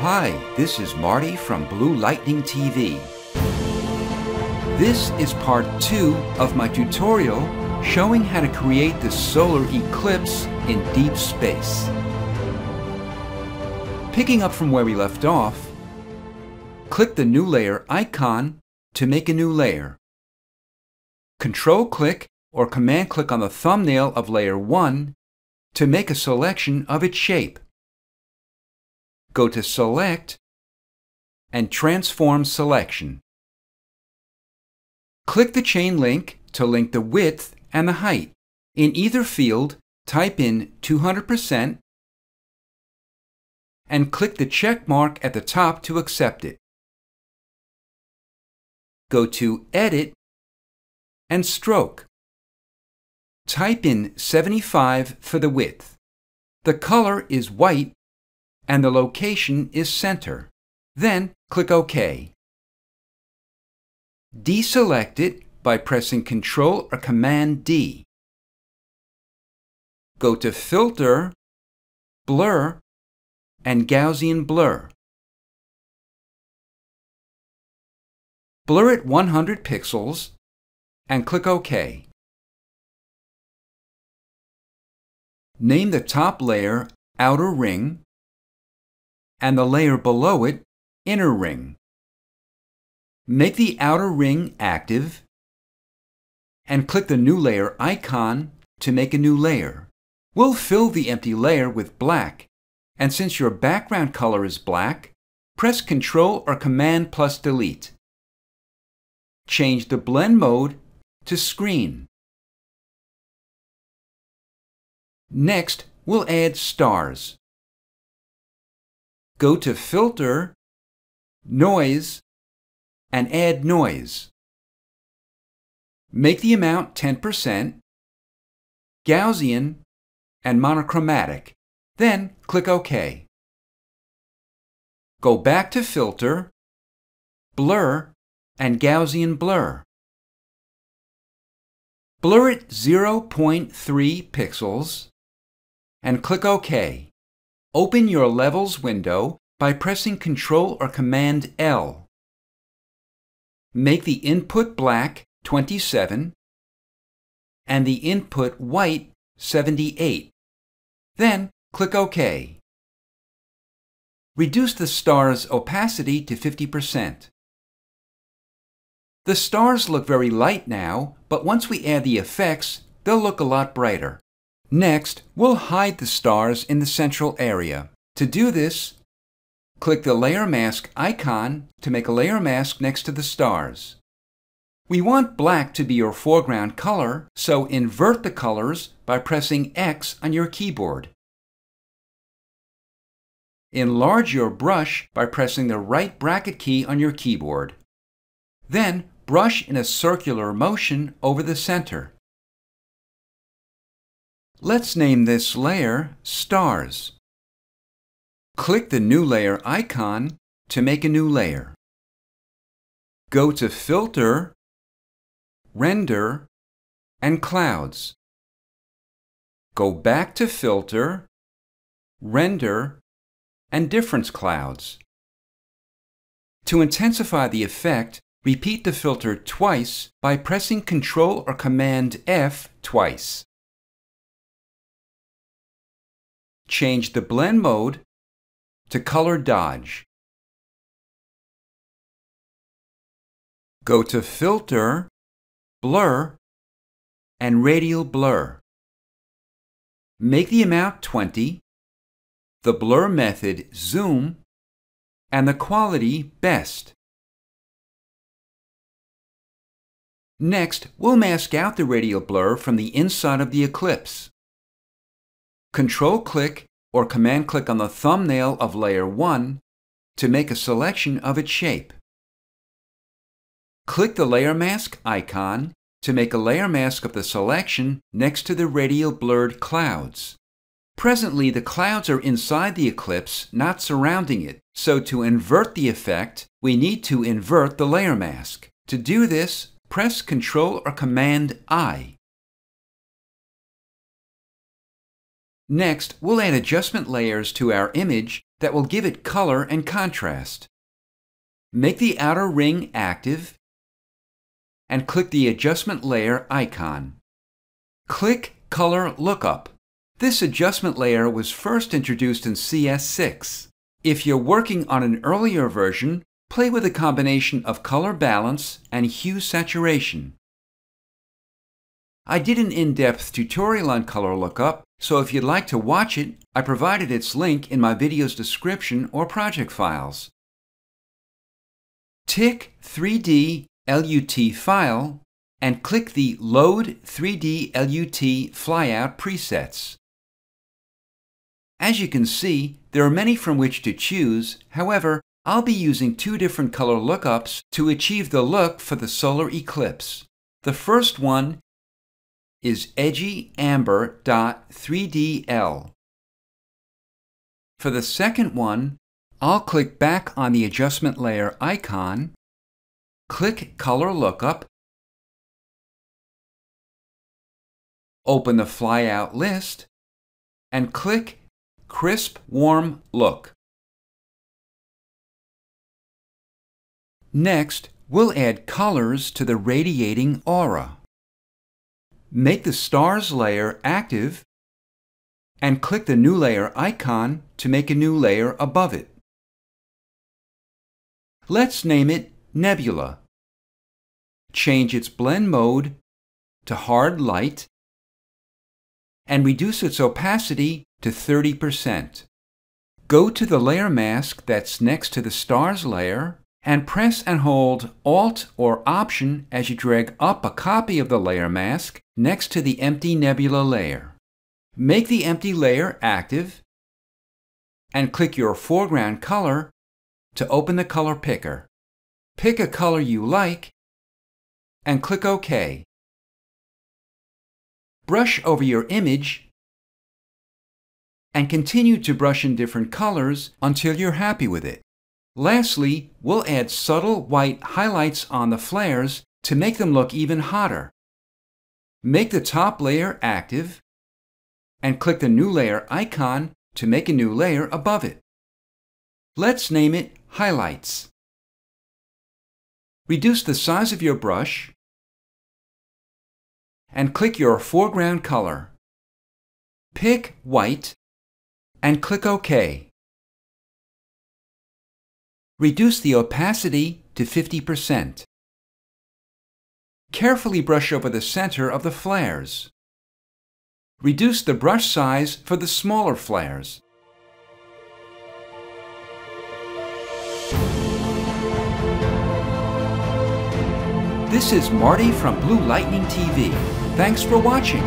Hi, this is Marty from Blue Lightning TV. This is part two of my tutorial showing how to create the solar eclipse in deep space. Picking up from where we left off, click the New Layer icon to make a new layer. Control-click or Command-click on the thumbnail of Layer 1 to make a selection of its shape. Go to Select and Transform Selection. Click the chain link to link the width and the height. In either field, type in 200% and click the check mark at the top to accept it. Go to Edit and Stroke. Type in 75 for the width. The color is white and the location is center. Then click OK. Deselect it by pressing Ctrl or Command D. Go to Filter, Blur, and Gaussian Blur. Blur it 100 pixels and click OK. Name the top layer Outer Ring and the layer below it Inner Ring. Make the outer ring active and click the New Layer icon to make a new layer. We'll fill the empty layer with black, and since your background color is black, press Ctrl or Command plus Delete. Change the blend mode to Screen. Next, we'll add stars. Go to Filter, Noise, and add noise. Make the amount 10%, Gaussian, and monochromatic. Then click OK. Go back to Filter, Blur, and Gaussian Blur. Blur it 0.3 pixels and click OK. Open your Levels window by pressing Ctrl or Command L. Make the input black 27 and the input white 78. Then click OK. Reduce the star's opacity to 50%. The stars look very light now, but once we add the effects, they'll look a lot brighter. Next, we'll hide the stars in the central area. To do this, click the Layer Mask icon to make a layer mask next to the stars. We want black to be your foreground color, so invert the colors by pressing X on your keyboard. Enlarge your brush by pressing the right bracket key on your keyboard. Then brush in a circular motion over the center. Let's name this layer Stars. Click the New Layer icon to make a new layer. Go to Filter, Render, and Clouds. Go back to Filter, Render, and Difference Clouds. To intensify the effect, repeat the filter twice by pressing Ctrl or Command F twice. Change the blend mode to color dodge. Go to filter, blur, and radial blur. Make the amount 20, the blur method zoom, and the quality best. Next, we'll mask out the radial blur from the inside of the eclipse. Control-click or Command-click on the thumbnail of Layer 1 to make a selection of its shape. Click the Layer Mask icon to make a layer mask of the selection next to the radial blurred clouds. Presently, the clouds are inside the eclipse, not surrounding it, so to invert the effect, we need to invert the layer mask. To do this, press Ctrl or Command I. Next, we'll add adjustment layers to our image that will give it color and contrast. Make the outer ring active and click the adjustment layer icon. Click Color Lookup. This adjustment layer was first introduced in CS6. If you're working on an earlier version, play with a combination of color balance and hue saturation. I did an in-depth tutorial on color lookup, so if you'd like to watch it, I provided its link in my video's description or project files. Tick 3D LUT file and click the Load 3D LUT flyout presets. As you can see, there are many from which to choose. However, I'll be using two different color lookups to achieve the look for the solar eclipse. The first one is Edgy Amber 3DL. For the second one, I'll click back on the adjustment layer icon, click Color Lookup, open the flyout list, and click Crisp Warm Look. Next, we'll add colors to the radiating aura. Make the stars layer active and click the new layer icon to make a new layer above it. Let's name it Nebula. Change its blend mode to hard light and reduce its opacity to 30%. Go to the layer mask that's next to the stars layer and press and hold Alt or Option as you drag up a copy of the layer mask next to the empty nebula layer. Make the empty layer active and click your foreground color to open the color picker. Pick a color you like and click OK. Brush over your image and continue to brush in different colors until you're happy with it. Lastly, we'll add subtle white highlights on the flares to make them look even hotter. Make the top layer active and click the new layer icon to make a new layer above it. Let's name it Highlights. Reduce the size of your brush and click your foreground color. Pick white and click OK. Reduce the opacity to 50%. Carefully brush over the center of the flares. Reduce the brush size for the smaller flares. This is Marty from Blue Lightning TV. Thanks for watching.